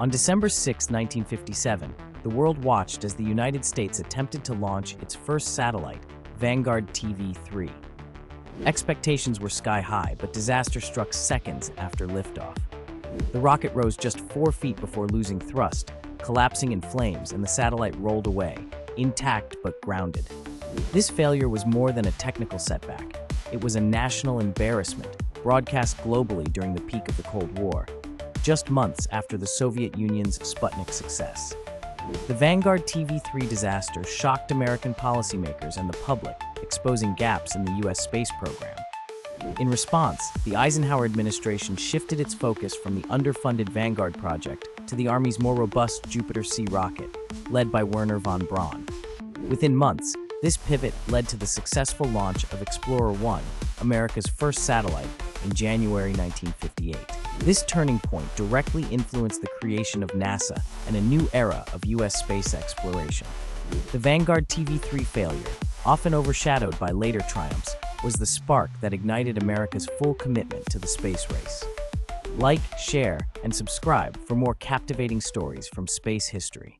On December 6, 1957, the world watched as the United States attempted to launch its first satellite, Vanguard TV-3. Expectations were sky high, but disaster struck seconds after liftoff. The rocket rose just four feet before losing thrust, collapsing in flames, and the satellite rolled away, intact but grounded. This failure was more than a technical setback. It was a national embarrassment, broadcast globally during the peak of the Cold War, just months after the Soviet Union's Sputnik success. The Vanguard TV-3 disaster shocked American policymakers and the public, exposing gaps in the U.S. space program. In response, the Eisenhower administration shifted its focus from the underfunded Vanguard project to the Army's more robust Jupiter C rocket, led by Wernher von Braun. Within months, this pivot led to the successful launch of Explorer 1, America's first satellite, in January 1958. This turning point directly influenced the creation of NASA and a new era of U.S. space exploration. The Vanguard TV-3 failure, often overshadowed by later triumphs, was the spark that ignited America's full commitment to the space race. Like, share, and subscribe for more captivating stories from space history.